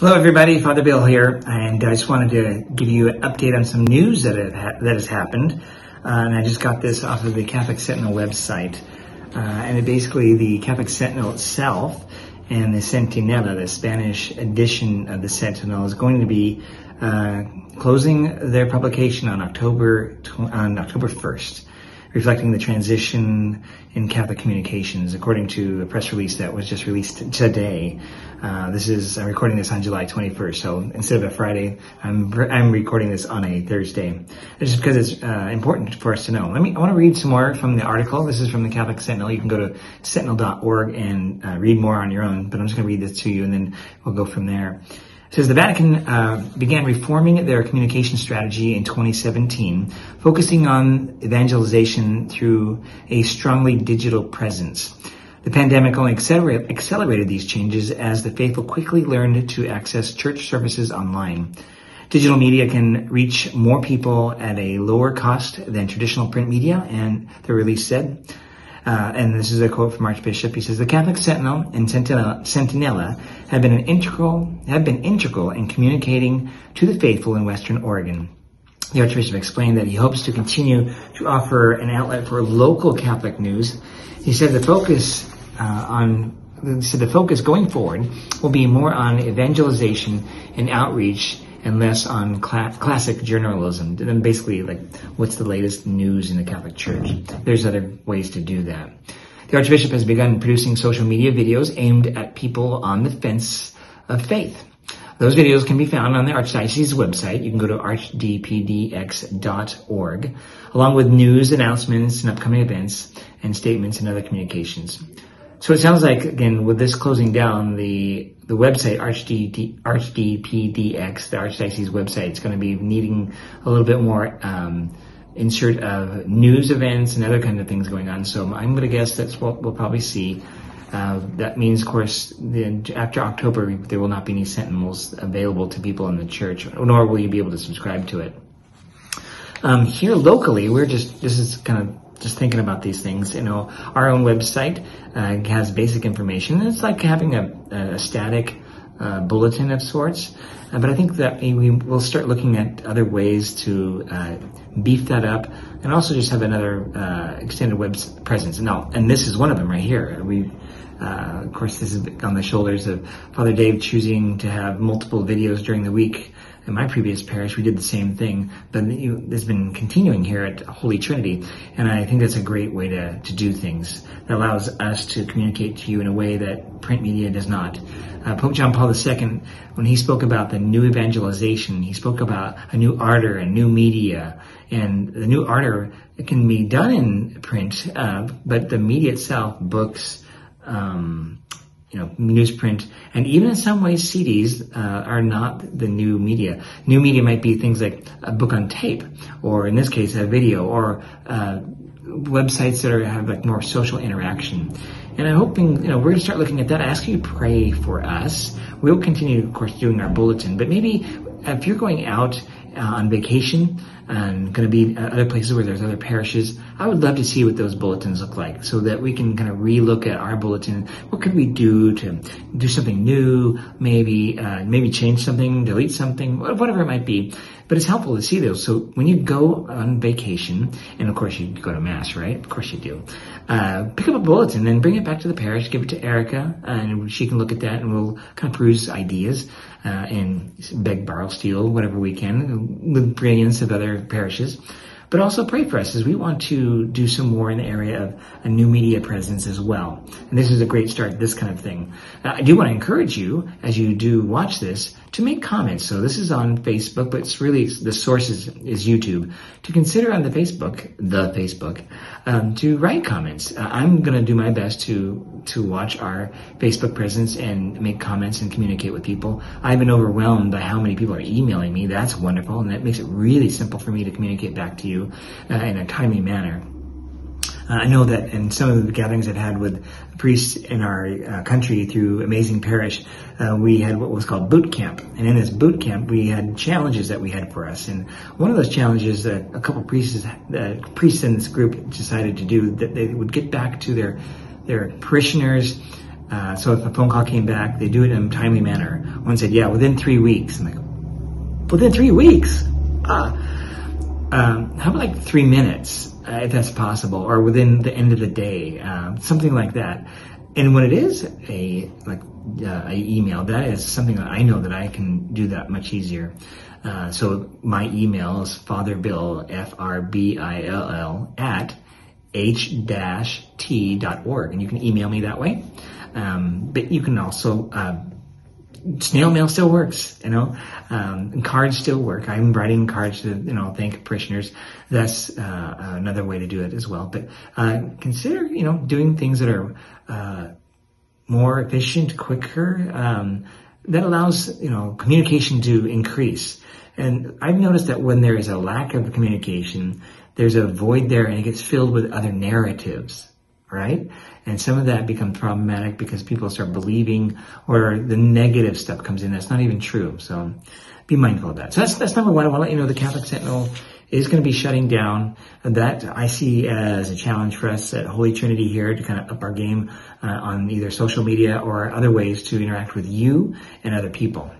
Hello, everybody. Father Bill here, and I just wanted to give you an update on some news that ha- that has happened. Uh, and I just got this off of the Catholic Sentinel website, uh, and it basically the Catholic Sentinel itself and the Centinela, the Spanish edition of the Sentinel, is going to be uh, closing their publication on October tw- on October first reflecting the transition in Catholic communications, according to a press release that was just released today. Uh, this is I'm recording this on July 21st, so instead of a Friday, I'm I'm recording this on a Thursday, just because it's uh, important for us to know. Let me I want to read some more from the article. This is from the Catholic Sentinel. You can go to sentinel.org and uh, read more on your own, but I'm just going to read this to you, and then we'll go from there. It says the Vatican uh, began reforming their communication strategy in 2017, focusing on evangelization through a strongly digital presence. The pandemic only accelerate, accelerated these changes as the faithful quickly learned to access church services online. Digital media can reach more people at a lower cost than traditional print media, and the release said. Uh, and this is a quote from Archbishop. He says, "The Catholic Sentinel and Centinela, Centinela have been an integral have been integral in communicating to the faithful in Western Oregon." The Archbishop explained that he hopes to continue to offer an outlet for local Catholic news. He said the focus uh, on so the focus going forward will be more on evangelization and outreach and less on cl- classic journalism. And basically, like, what's the latest news in the Catholic Church? There's other ways to do that. The Archbishop has begun producing social media videos aimed at people on the fence of faith. Those videos can be found on the Archdiocese website. You can go to archdpdx.org, along with news, announcements, and upcoming events, and statements and other communications. So it sounds like, again, with this closing down, the the website, RHD, RHDPDX, the Archdiocese website, is going to be needing a little bit more um, insert of news events and other kind of things going on. So I'm going to guess that's what we'll probably see. Uh, that means, of course, the, after October, there will not be any sentinels available to people in the church, nor will you be able to subscribe to it. Um, here locally, we're just, this is kind of just thinking about these things. You know, our own website uh, has basic information. It's like having a, a static uh, bulletin of sorts. Uh, but I think that we will start looking at other ways to uh, beef that up and also just have another uh, extended web presence. Now, and this is one of them right here. We uh, of course, this is on the shoulders of Father Dave choosing to have multiple videos during the week in my previous parish, we did the same thing, but it's been continuing here at Holy Trinity. And I think that's a great way to, to do things that allows us to communicate to you in a way that print media does not. Uh, Pope John Paul II, when he spoke about the new evangelization, he spoke about a new ardor and new media. And the new ardor can be done in print, uh, but the media itself, books, um, you know, newsprint, and even in some ways, CDs uh, are not the new media. New media might be things like a book on tape, or in this case, a video, or uh, websites that are, have like more social interaction. And I'm hoping, you know, we're going to start looking at that. I ask you to pray for us. We'll continue, of course, doing our bulletin, but maybe if you're going out uh, on vacation and going to be other places where there's other parishes, I would love to see what those bulletins look like so that we can kind of relook at our bulletin. What could we do to do something new? Maybe, uh, maybe change something, delete something, whatever it might be. But it's helpful to see those. So when you go on vacation, and of course you go to mass, right? Of course you do. Uh, pick up a bulletin and bring it back to the parish, give it to Erica, and she can look at that and we'll kind of peruse ideas uh, and beg, borrow, steal, whatever we can, with brilliance of other parishes. But also pray for us as we want to do some more in the area of a new media presence as well. And this is a great start this kind of thing. Uh, I do want to encourage you, as you do watch this, to make comments. So this is on Facebook, but it's really, the source is, is YouTube. To consider on the Facebook, the Facebook, um, to write comments. Uh, I'm going to do my best to, to watch our Facebook presence and make comments and communicate with people. I've been overwhelmed by how many people are emailing me. That's wonderful. And that makes it really simple for me to communicate back to you uh, in a timely manner. Uh, I know that in some of the gatherings I've had with priests in our uh, country through Amazing Parish, uh, we had what was called boot camp. And in this boot camp, we had challenges that we had for us. And one of those challenges that a couple priests, uh, priests in this group decided to do, that they would get back to their, their parishioners uh, so if a phone call came back, they do it in a timely manner. One said, yeah, within three weeks. And I'm like, within three weeks? Uh, um, how about like three minutes, uh, if that's possible, or within the end of the day, uh, something like that. And when it is a like uh, a email, that is something that I know that I can do that much easier. Uh, so my email is fatherbill f r b i l l at h-t.org, and you can email me that way. Um, but you can also uh, snail mail still works, you know, um, cards still work. I'm writing cards to, you know, thank parishioners. That's uh, another way to do it as well. But uh, consider, you know, doing things that are uh, more efficient, quicker. Um, that allows, you know, communication to increase. And I've noticed that when there is a lack of communication, there's a void there and it gets filled with other narratives right? And some of that becomes problematic because people start believing or the negative stuff comes in that's not even true. So be mindful of that. So that's, that's number one. I want to let you know the Catholic Sentinel is going to be shutting down. That I see as a challenge for us at Holy Trinity here to kind of up our game uh, on either social media or other ways to interact with you and other people.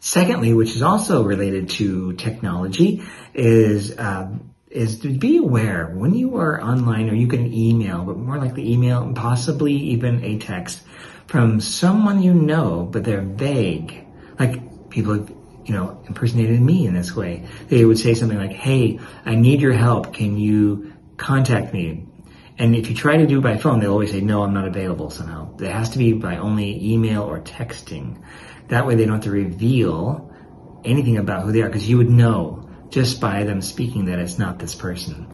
Secondly, which is also related to technology, is um, is to be aware when you are online or you get an email, but more likely email and possibly even a text from someone you know, but they're vague. Like people have, you know, impersonated me in this way. They would say something like, Hey, I need your help. Can you contact me? And if you try to do it by phone, they'll always say, no, I'm not available somehow. It has to be by only email or texting. That way they don't have to reveal anything about who they are because you would know just by them speaking that it's not this person.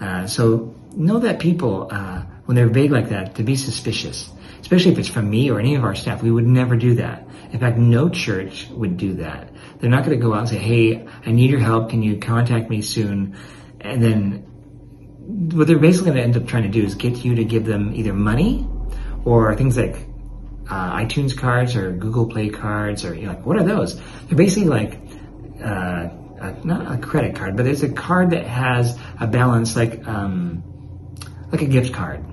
Uh, so know that people, uh, when they're vague like that, to be suspicious, especially if it's from me or any of our staff. We would never do that. In fact, no church would do that. They're not going to go out and say, "Hey, I need your help. Can you contact me soon?" And then what they're basically going to end up trying to do is get you to give them either money or things like uh, iTunes cards or Google Play cards or you're like, what are those? They're basically like uh, a, not a credit card, but it's a card that has a balance like um, like a gift card.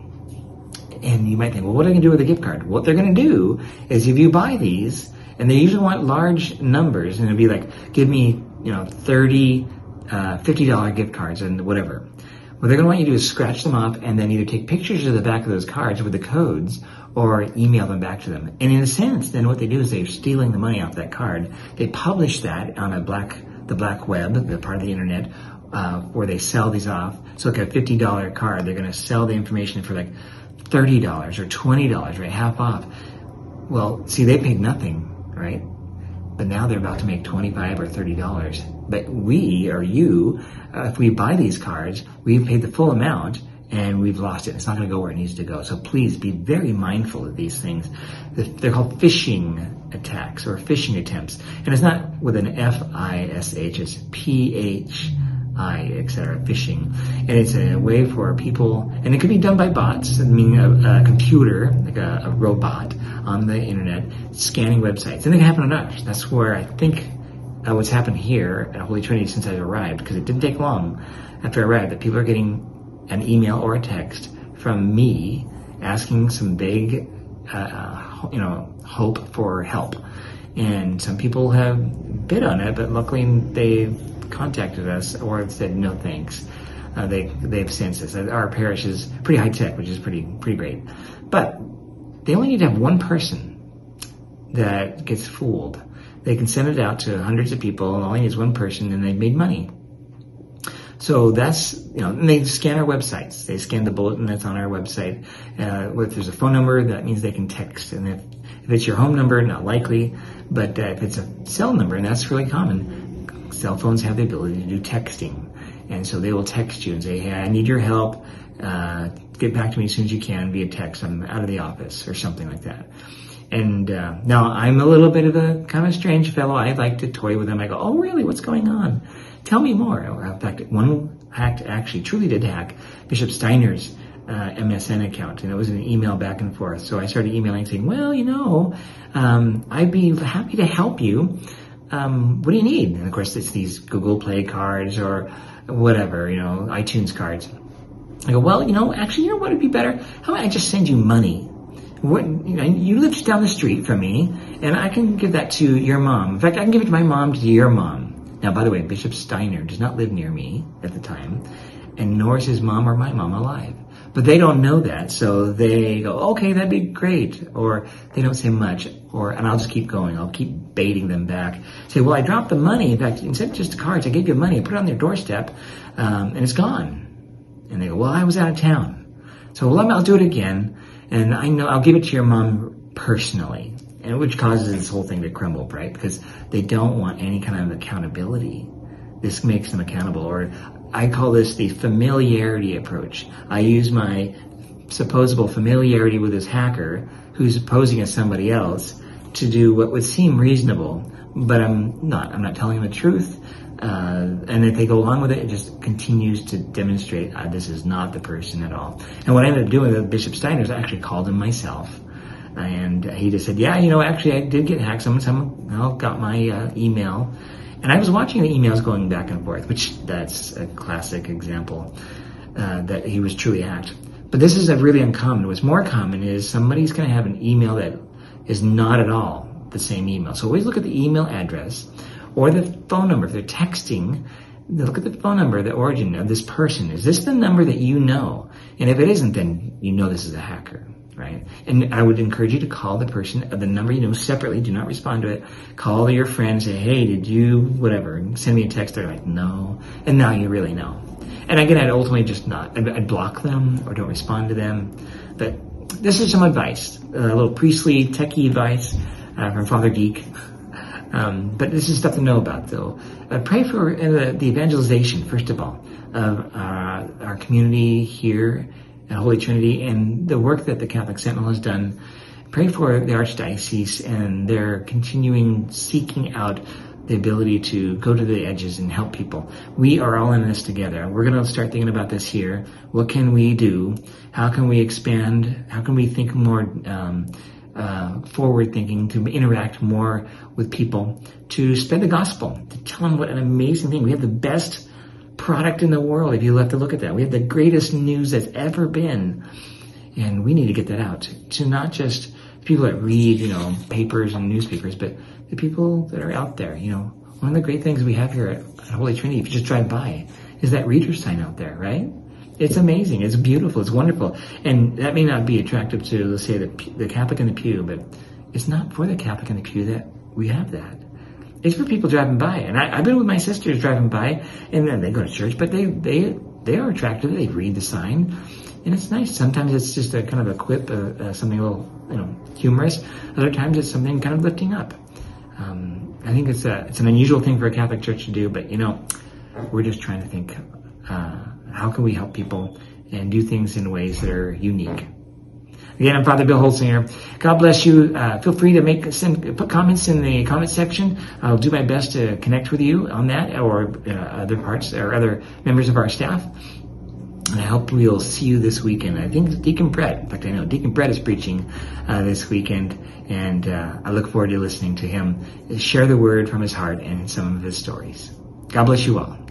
And you might think, well, what are they going to do with a gift card? What they're going to do is if you buy these, and they usually want large numbers, and it'll be like, give me, you know, 30, uh, $50 gift cards and whatever. What they're going to want you to do is scratch them off and then either take pictures of the back of those cards with the codes or email them back to them. And in a sense, then what they do is they're stealing the money off that card. They publish that on a black the black web, the part of the internet, uh, where they sell these off. So like a $50 card, they're going to sell the information for like $30 or $20, right? Half off. Well, see, they paid nothing, right? But now they're about to make 25 or $30. But we or you, uh, if we buy these cards, we've paid the full amount and we've lost it. It's not going to go where it needs to go. So please be very mindful of these things. They're called phishing attacks or phishing attempts. And it's not with an F-I-S-H, it's P-H-I, etc., phishing. And it's a way for people, and it can be done by bots, I mean a, a computer, like a, a, robot on the internet, scanning websites. And it can happen on us. That's where I think uh, what's happened here at Holy Trinity since I arrived, because it didn't take long after I arrived, that people are getting an email or a text from me asking some big, uh, you know, hope for help. And some people have bid on it, but luckily they contacted us or said no thanks. Uh, they they've since us. Our parish is pretty high tech, which is pretty pretty great. But they only need to have one person that gets fooled. They can send it out to hundreds of people, and all they need is one person, and they've made money. So that's, you know, they scan our websites. They scan the bulletin that's on our website. Uh, if there's a phone number, that means they can text. And if, if it's your home number, not likely. But uh, if it's a cell number, and that's really common, cell phones have the ability to do texting. And so they will text you and say, hey, I need your help. Uh, get back to me as soon as you can via text. I'm out of the office or something like that. And uh, now I'm a little bit of a kind of strange fellow. I like to toy with them. I go, oh, really? What's going on? Tell me more. In fact, one hacked actually truly did hack Bishop Steiner's uh, MSN account, and it was an email back and forth. So I started emailing saying, "Well, you know, um, I'd be happy to help you. Um, what do you need?" And of course, it's these Google Play cards or whatever, you know, iTunes cards. I go, "Well, you know, actually, you know what would be better? How about I just send you money what, you know, you live down the street from me, and I can give that to your mom. In fact, I can give it to my mom to your mom. Now, by the way, Bishop Steiner does not live near me at the time, and nor is his mom or my mom alive. But they don't know that, so they go, okay, that'd be great. Or they don't say much, or, and I'll just keep going. I'll keep baiting them back. Say, well, I dropped the money. In fact, instead of just cards, I gave you money. I put it on their doorstep, um, and it's gone. And they go, well, I was out of town. So, well, I'll do it again, and I know I'll give it to your mom personally. And which causes this whole thing to crumble, right? Because they don't want any kind of accountability. This makes them accountable. Or I call this the familiarity approach. I use my supposable familiarity with this hacker who's posing as somebody else to do what would seem reasonable, but I'm not. I'm not telling them the truth. Uh, and if they go along with it, it just continues to demonstrate uh, this is not the person at all. And what I ended up doing with Bishop Steiner is I actually called him myself. And he just said, yeah, you know, actually I did get hacked. Someone, someone got my uh, email and I was watching the emails going back and forth, which that's a classic example uh, that he was truly hacked. But this is a really uncommon. What's more common is somebody's going to have an email that is not at all the same email. So always look at the email address or the phone number. If they're texting, look at the phone number, the origin of this person. Is this the number that you know? And if it isn't, then you know this is a hacker right? And I would encourage you to call the person, the number you know separately. Do not respond to it. Call your friend, say, hey, did you, whatever, and send me a text. They're like, no. And now you really know. And again, I'd ultimately just not, I'd, I'd block them or don't respond to them. But this is some advice, a little priestly, techie advice uh, from Father Geek. Um, but this is stuff to know about, though. Uh, pray for uh, the evangelization, first of all, of uh, our community here Holy Trinity and the work that the Catholic Sentinel has done. Pray for the Archdiocese and their continuing seeking out the ability to go to the edges and help people. We are all in this together. We're going to start thinking about this here. What can we do? How can we expand? How can we think more um, uh, forward thinking to interact more with people, to spread the gospel, to tell them what an amazing thing. We have the best product in the world if you have to look at that. We have the greatest news that's ever been. And we need to get that out to not just people that read, you know, papers and newspapers, but the people that are out there. You know, one of the great things we have here at, Holy Trinity, if you just drive by, is that reader sign out there, right? It's amazing. It's beautiful. It's wonderful. And that may not be attractive to, let's say, the, the Catholic in the pew, but it's not for the Catholic in the pew that we have that. It's for people driving by. And I, have been with my sisters driving by, and then they go to church, but they, they, they are attracted. They read the sign, and it's nice. Sometimes it's just a kind of a quip, uh, uh, something a little, you know, humorous. Other times it's something kind of lifting up. Um, I think it's a, it's an unusual thing for a Catholic church to do, but you know, we're just trying to think, uh, how can we help people and do things in ways that are unique. Again, I'm Father Bill Holtzinger. God bless you. Uh, feel free to make send, put comments in the comment section. I'll do my best to connect with you on that or uh, other parts or other members of our staff. And I hope we'll see you this weekend. I think Deacon Brett, in fact, I know Deacon Brett is preaching uh, this weekend, and uh, I look forward to listening to him share the word from his heart and some of his stories. God bless you all.